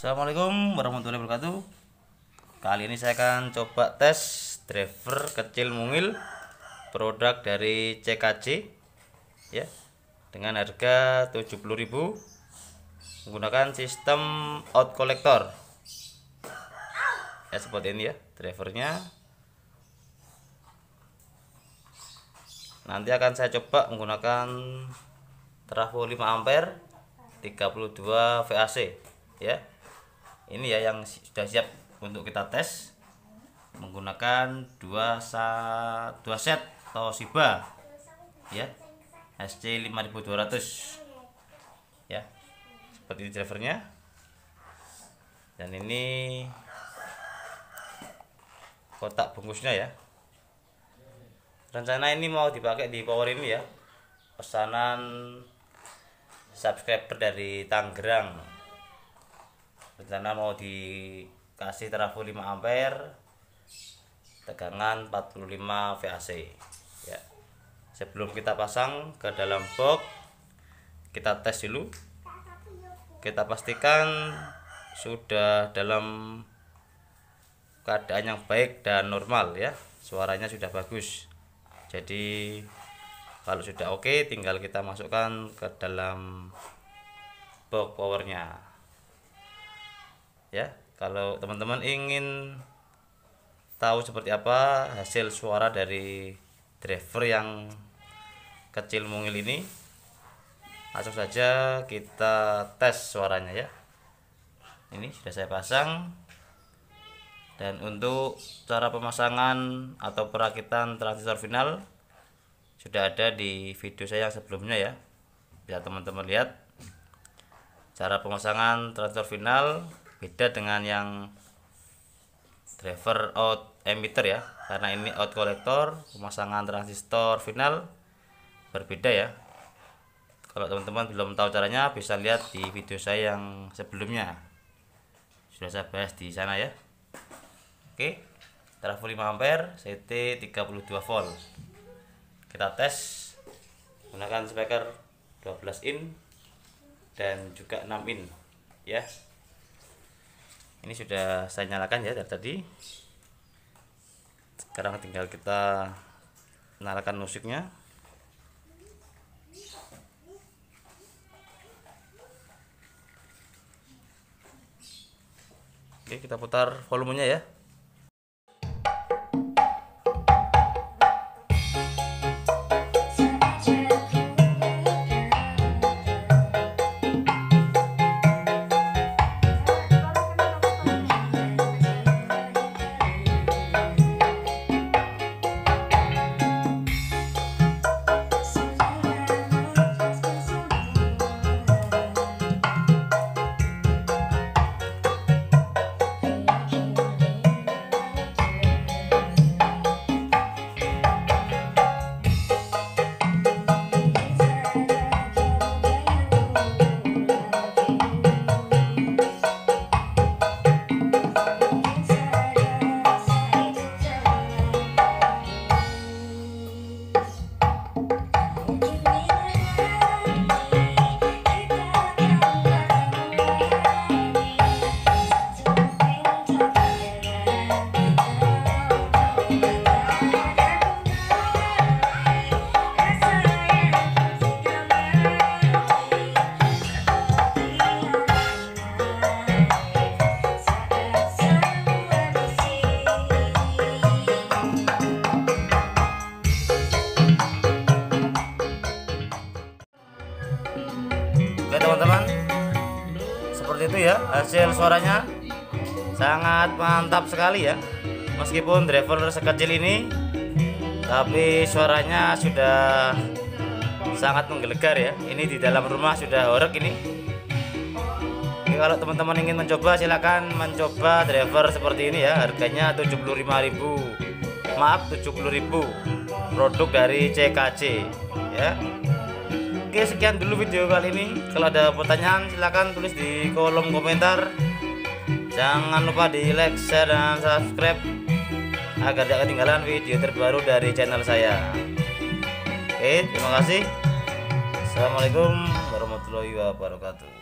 Assalamualaikum warahmatullahi wabarakatuh. Kali ini saya akan coba tes driver kecil mungil Produk dari CKC ya Dengan harga 70.000 Menggunakan sistem out collector. Ya seperti ini ya drivernya. Nanti akan saya coba menggunakan trafo 5 ampere 32 VAC ya ini ya yang sudah siap untuk kita tes. Menggunakan dua sa dua set Toshiba. Ya. SC 5200 ya. Seperti ini drivernya. Dan ini kotak bungkusnya ya. Rencana ini mau dipakai di power ini ya. Pesanan subscriber dari Tangerang rencana mau dikasih trafo 5 ampere tegangan 45 VAC ya. Sebelum kita pasang ke dalam box kita tes dulu. Kita pastikan sudah dalam keadaan yang baik dan normal ya. Suaranya sudah bagus. Jadi kalau sudah oke tinggal kita masukkan ke dalam box powernya ya kalau teman-teman ingin tahu seperti apa hasil suara dari driver yang kecil mungil ini langsung saja kita tes suaranya ya. Ini sudah saya pasang. Dan untuk cara pemasangan atau perakitan transistor final sudah ada di video saya yang sebelumnya ya. Bisa teman-teman lihat. Cara pemasangan transistor final beda dengan yang driver out emitter ya. Karena ini out collector pemasangan transistor final berbeda ya. Kalau teman-teman belum tahu caranya bisa lihat di video saya yang sebelumnya. Sudah saya bahas di sana ya. Oke trafo 5 ampere CT 32 volt. Kita tes gunakan speaker 12 in dan juga 6 in ya ini sudah saya nyalakan ya dari tadi. Sekarang tinggal kita nyalakan musiknya. Oke kita putar volumenya ya Seperti itu ya hasil suaranya Sangat mantap sekali ya. Meskipun driver sekecil ini Tapi suaranya sudah Sangat menggelegar ya. Ini di dalam rumah sudah horek ini. Oke, Kalau teman-teman ingin mencoba silahkan mencoba driver seperti ini ya. Harganya 75.000 Maaf 70.000 Produk dari CKC ya Oke sekian dulu video kali ini. Kalau ada pertanyaan silahkan tulis di kolom komentar. Jangan lupa di like, share, dan subscribe Agar tidak ketinggalan video terbaru dari channel saya. Oke terima kasih. Assalamualaikum warahmatullahi wabarakatuh